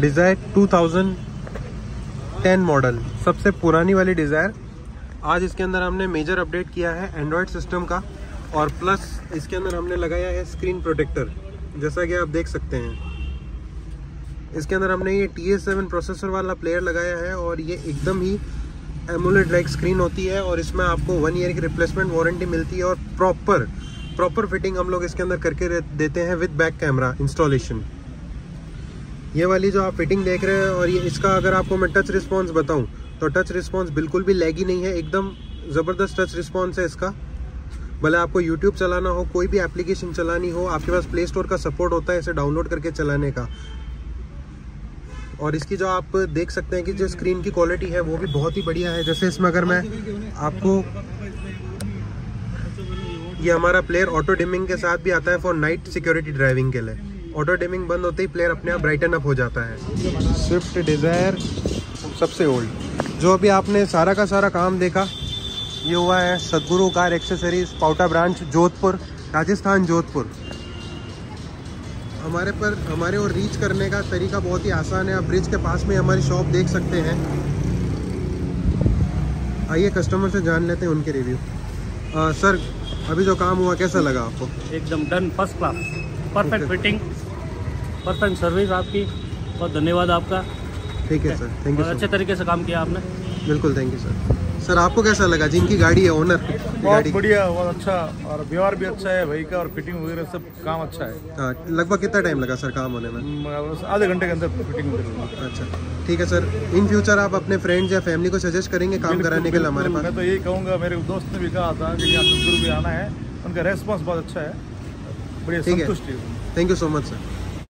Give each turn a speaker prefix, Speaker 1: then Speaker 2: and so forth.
Speaker 1: Desire 2010 model सबसे पुरानी वाली डिज़ायर। आज इसके अंदर हमने मेजर अपडेट किया है एंड्रॉयड सिस्टम का, और प्लस इसके अंदर हमने लगाया है स्क्रीन प्रोटेक्टर जैसा कि आप देख सकते हैं। इसके अंदर हमने ये टी एस सेवन प्रोसेसर वाला प्लेयर लगाया है, और ये एकदम ही एमुलेट लाइक स्क्रीन होती है, और इसमें आपको वन ईयर की रिप्लेसमेंट वारंटी मिलती है, और प्रॉपर प्रॉपर फिटिंग हम लोग इसके अंदर करके देते हैं विद बैक कैमरा इंस्टॉलेशन ये वाली जो आप फिटिंग देख रहे हैं और ये इसका अगर आपको मैं टच रिस्पॉन्स बताऊँ तो टच रिस्पॉन्स बिल्कुल भी लैगी नहीं है, एकदम ज़बरदस्त टच रिस्पॉन्स है इसका। भले आपको यूट्यूब चलाना हो, कोई भी एप्लीकेशन चलानी हो, आपके पास प्ले स्टोर का सपोर्ट होता है इसे डाउनलोड करके चलाने का। और इसकी जो आप देख सकते हैं कि जो स्क्रीन की क्वालिटी है, वो भी बहुत ही बढ़िया है। जैसे इसमें अगर मैं आपको, ये हमारा प्लेयर ऑटो डिमिंग के साथ भी आता है फॉर नाइट सिक्योरिटी ड्राइविंग के लिए। ऑटो डिमिंग बंद होते ही प्लेयर अपने आप ब्राइटन अप हो जाता है। स्विफ्ट डिज़ायर सबसे ओल्ड जो अभी आपने सारा का सारा काम देखा ये हुआ है Sadguru car accessories Paota branch Jodhpur Rajasthan Jodhpur. हमारे पर हमारे और रीच करने का तरीका बहुत ही आसान है। आप ब्रिज के पास में हमारी शॉप देख सकते हैं। आइए कस्टमर से जान लेते हैं उनके रिव्यू आ, सर अभी जो काम हुआ कैसा लगा आपको?
Speaker 2: एकदम done first class perfect fitting perfect service आपकी बहुत धन्यवाद आपका।
Speaker 1: ठीक है सर थैंक यू
Speaker 2: अच्छे तरीके से काम किया आपने।
Speaker 1: बिल्कुल थैंक यू सर सर आपको कैसा लगा? जिनकी गाड़ी है ओनर
Speaker 3: बहुत बढ़िया बहुत अच्छा और व्यवहार भी अच्छा है भाई का और फिटिंग वगैरह सब काम अच्छा है।
Speaker 1: हाँ लगभग कितना टाइम लगा सर काम होने में?
Speaker 3: आधे घंटे के अंदर फिटिंग
Speaker 1: अच्छा ठीक है सर इन फ्यूचर आप अपने फ्रेंड्स या फैमिली को सजेस्ट करेंगे काम कराने के लिए हमारे पास?
Speaker 3: मैं तो यही कहूँगा मेरे दोस्त ने भी कहा था कि यहाँ भी आना है उनका रेस्पॉन्स बहुत अच्छा है। बढ़िया संतुष्टि
Speaker 1: thank you so much sir